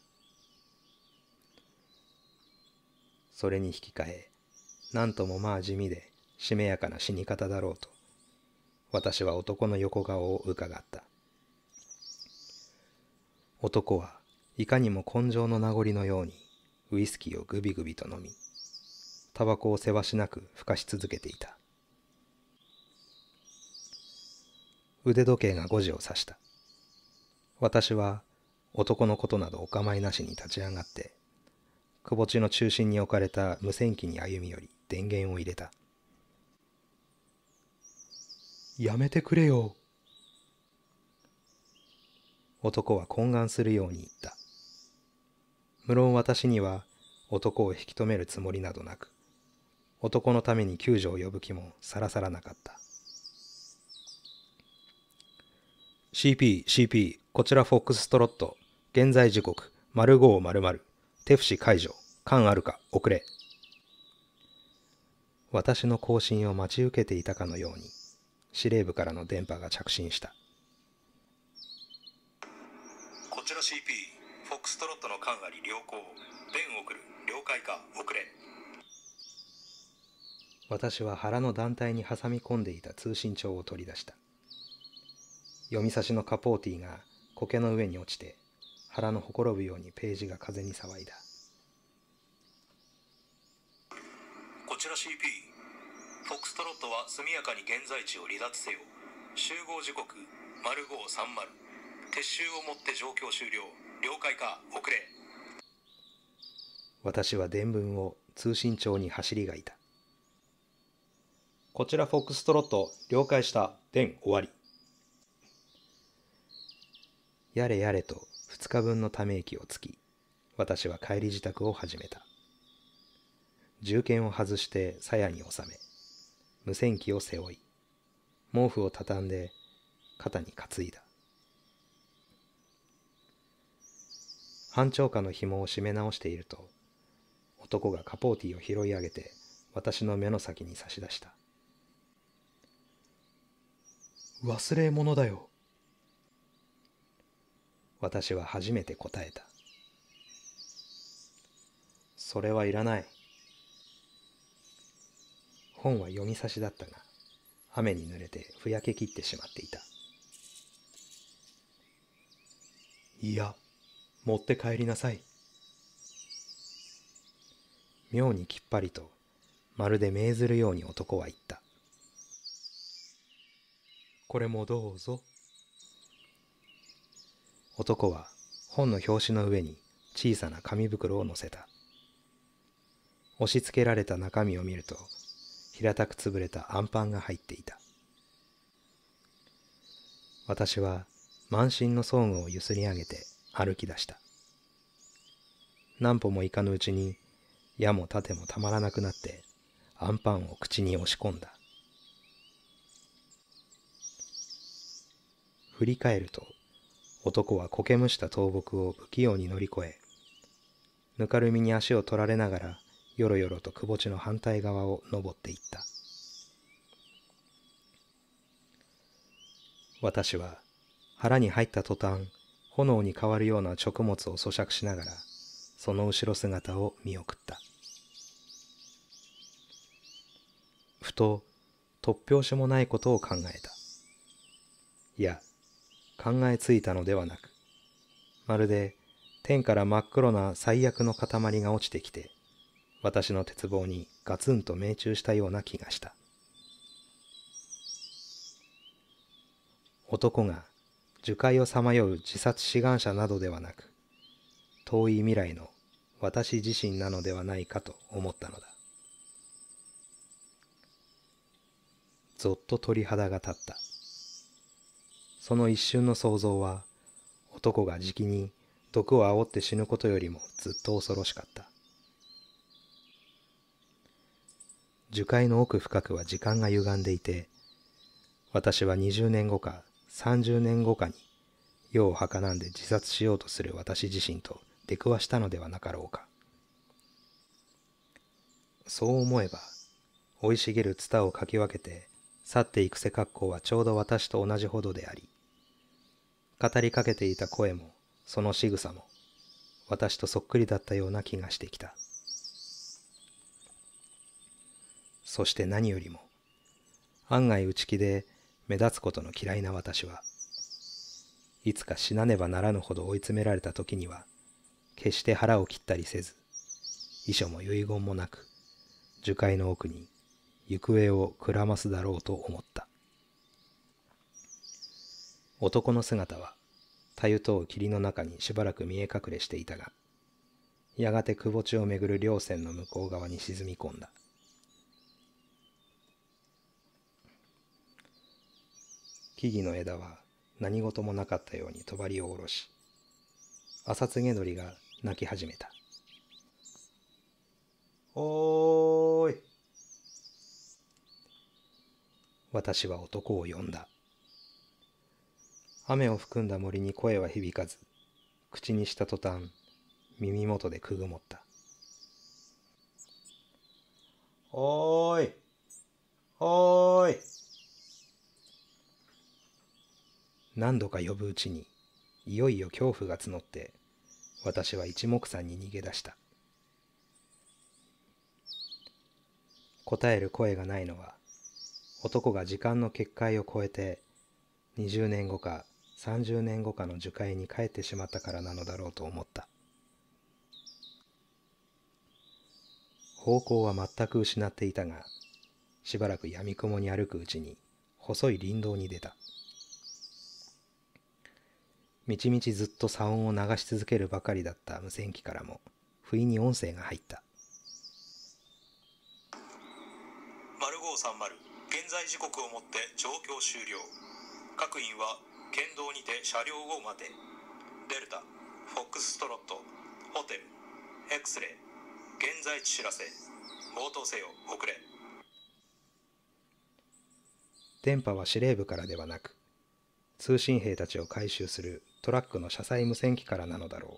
それに引き換え、なんともまあ地味でしめやかな死に方だろうと、私は男の横顔を伺った。男はいかにも根性の名残のようにウイスキーをグビグビと飲み、タバコをせわしなくふかし続けていた。腕時計が5時を指した。私は男のことなどお構いなしに立ち上がってくぼ地の中心に置かれた無線機に歩み寄り電源を入れたやめてくれよ男は懇願するように言った無論私には男を引き止めるつもりなどなく男のために救助を呼ぶ気もさらさらなかった CP、CP、こちらフォックストロット、現在時刻、丸5 0 0手伏解除。感あるか、遅れ。私の更新を待ち受けていたかのように、司令部からの電波が着信した。こちら CP、フォックストロットの間あり良好。電送る了解か遅れ。私は腹の団体に挟み込んでいた通信帳を取り出した。読み差しのカポーティが苔の上に落ちて腹のほころぶようにページが風に騒いだ。こちら CP フォックストロットは速やかに現在地を離脱せよ。集合時刻丸530撤収をもって状況終了。了解か遅れ。私は伝聞を通信帳に走りがいた。こちらフォックストロット了解した。電終わり。やれやれと2日分のため息をつき私は帰り支度を始めた。銃剣を外して鞘に収め無線機を背負い毛布を畳んで肩に担いだ。班長下の紐を締め直していると男がカポーティを拾い上げて私の目の先に差し出した。忘れ物だよ。私は初めて答えた。それはいらない本は読み差しだったが雨に濡れてふやけきってしまっていた。いや持って帰りなさい。妙にきっぱりとまるで命ずるように男は言った。これもどうぞ。男は本の表紙の上に小さな紙袋を乗せた。押し付けられた中身を見ると平たく潰れたアンパンが入っていた。私は満身の装具をゆすり上げて歩き出した。何歩もいかぬうちに矢も盾もたまらなくなってアンパンを口に押し込んだ。振り返ると男は苔むした倒木を不器用に乗り越えぬかるみに足を取られながらよろよろと窪地の反対側を登っていった。私は腹に入った途端炎に変わるような食物を咀嚼しながらその後ろ姿を見送った。ふと突拍子もないことを考えた。いや考えついたのではなくまるで天から真っ黒な最悪の塊が落ちてきて私の鉄棒にガツンと命中したような気がした。男が樹海をさまよう自殺志願者などではなく遠い未来の私自身なのではないかと思ったのだ。ぞっと鳥肌が立った。その一瞬の想像は男がじきに毒を煽って死ぬことよりもずっと恐ろしかった。樹海の奥深くは時間が歪んでいて私は20年後か30年後かに世を儚んで自殺しようとする私自身と出くわしたのではなかろうか。そう思えば生い茂るツタをかき分けて去っていく背格好はちょうど私と同じほどであり語りかけていた声もその仕草も私とそっくりだったような気がしてきた。そして何よりも案外内気で目立つことの嫌いな私はいつか死なねばならぬほど追い詰められた時には決して腹を切ったりせず遺書も遺言もなく樹海の奥に行方をくらますだろうと思った。男の姿はたゆとう霧の中にしばらく見え隠れしていたがやがて窪地をめぐる稜線の向こう側に沈み込んだ。木々の枝は何事もなかったように帳を下ろし朝告げ鳥が鳴き始めた「おーい!」私は男を呼んだ雨を含んだ森に声は響かず口にした途端耳元でくぐもった「おーいおーい!」何度か呼ぶうちにいよいよ恐怖が募って私は一目散に逃げ出した。答える声がないのは男が時間の結界を超えて20年後か30年後かの樹海に帰ってしまったからなのだろうと思った。方向は全く失っていたがしばらく闇雲に歩くうちに細い林道に出た。みちみちずっと騒音を流し続けるばかりだった無線機からも不意に音声が入った。丸530現在時刻をもって状況終了。各員は県道にて車両を待て。デルタフォックストロットホテル X レイ現在地知らせ応答せよ遅れ。電波は司令部からではなく通信兵たちを回収するトラックの車載無線機からなのだろう。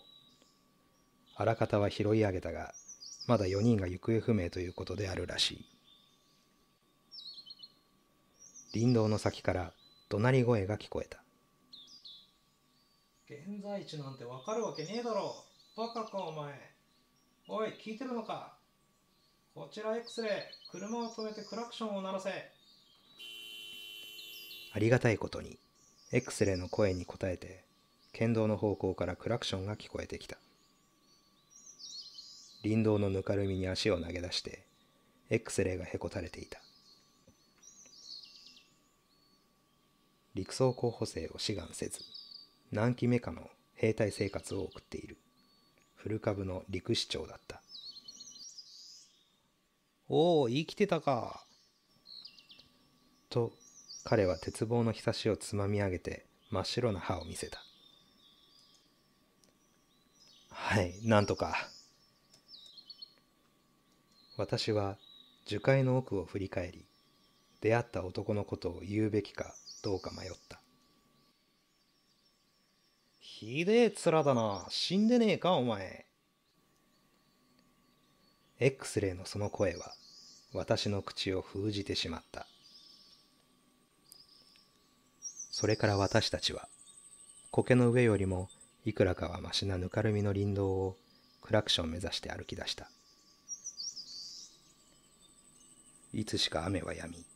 あらかたは拾い上げたがまだ4人が行方不明ということであるらしい。林道の先から怒鳴り声が聞こえた。現在地なんてわかるわけねえだろバカかお前。おい聞いてるのか。こちら X レイ車を止めてクラクションを鳴らせ。ありがたいことに X レイの声に応えて県道の方向からクラクションが聞こえてきた。林道のぬかるみに足を投げ出して X レイがへこたれていた。陸曹候補生を志願せず何期目かの兵隊生活を送っている。古株の陸市長だった。おお生きてたか。と彼は鉄棒のひさしをつまみ上げて真っ白な歯を見せたはいなんとか。私は樹海の奥を振り返り出会った男のことを言うべきかどうか迷った。ひでえ面だな死んでねえかお前。X レイのその声は私の口を封じてしまった。それから私たちは苔の上よりもいくらかはましなぬかるみの林道をクラクション目指して歩き出した。いつしか雨は止み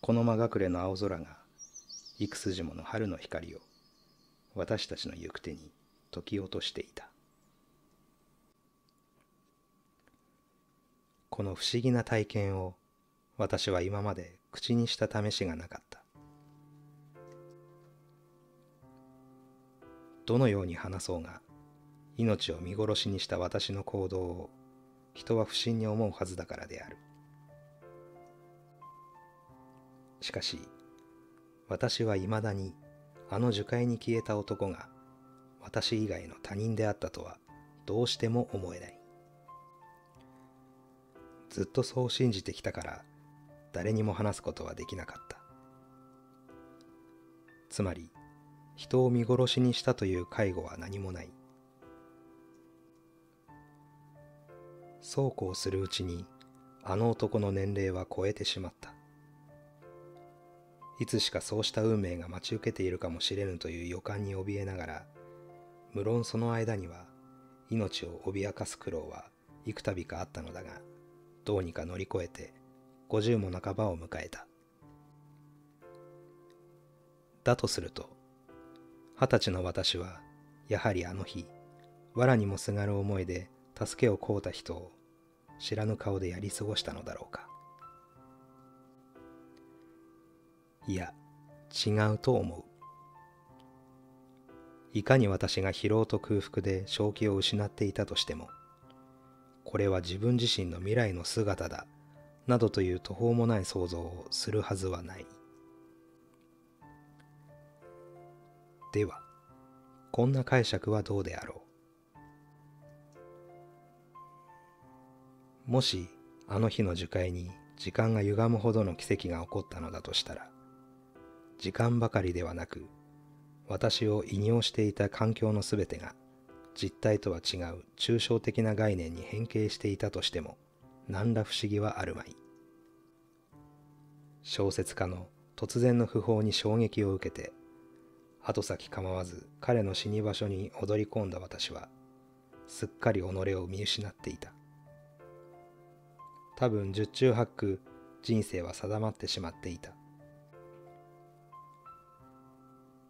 この間隠れの青空が幾筋もの春の光を私たちの行く手に解き落としていた。この不思議な体験を私は今まで口にした試しがなかった。どのように話そうが命を見殺しにした私の行動を人は不審に思うはずだからである。しかし私はいまだにあの樹海に消えた男が私以外の他人であったとはどうしても思えない。ずっとそう信じてきたから誰にも話すことはできなかった。つまり人を見殺しにしたという介護は何もない。そうこうするうちにあの男の年齢は超えてしまった。いつしかそうした運命が待ち受けているかもしれぬという予感に怯えながら無論その間には命を脅かす苦労は幾度かあったのだがどうにか乗り越えて50も半ばを迎えた。だとすると二十歳の私はやはりあの日藁にもすがる思いで助けを請うた人を知らぬ顔でやり過ごしたのだろうか。いや違うと思う。いかに私が疲労と空腹で正気を失っていたとしてもこれは自分自身の未来の姿だなどという途方もない想像をするはずはない。ではこんな解釈はどうであろう。もしあの日の樹海に時間が歪むほどの奇跡が起こったのだとしたら時間ばかりではなく私を異尿していた環境のすべてが実態とは違う抽象的な概念に変形していたとしても何ら不思議はあるまい。小説家の突然の訃報に衝撃を受けて後先構わず彼の死に場所に踊り込んだ私はすっかり己を見失っていた。多分十中八九人生は定まってしまっていた。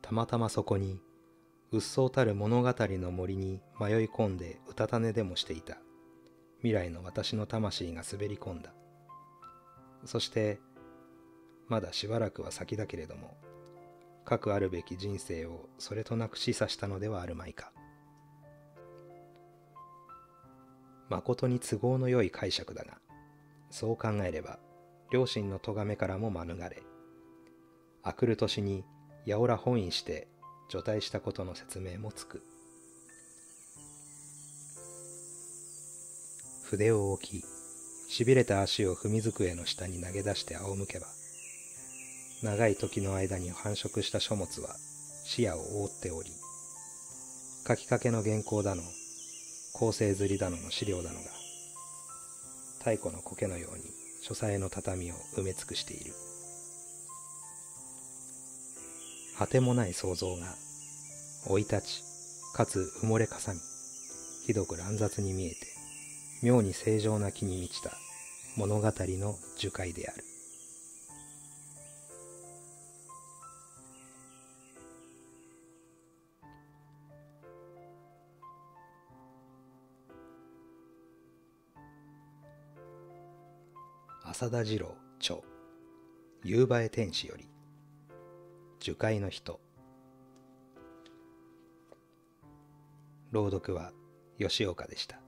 たまたまそこにうっそうたる物語の森に迷い込んでうたた寝でもしていた。未来の私の魂が滑り込んだ。そしてまだしばらくは先だけれどもかくあるべき人生をそれとなく示唆したのではあるまいか。誠に都合のよい解釈だがそう考えれば両親の咎めからも免れあくる年に八百ら本意して除隊したことの説明もつく。筆を置きしびれた足を踏み机の下に投げ出して仰向けば長い時の間に繁殖した書物は視野を覆っており書きかけの原稿だの構成釣りだのの資料だのが太古の苔のように書斎の畳を埋め尽くしている。果てもない想像が生い立ちかつ埋もれかさみひどく乱雑に見えて妙に正常な気に満ちた物語の樹海である。浅田次郎著夕映え天使より樹海の人。朗読は吉岡でした。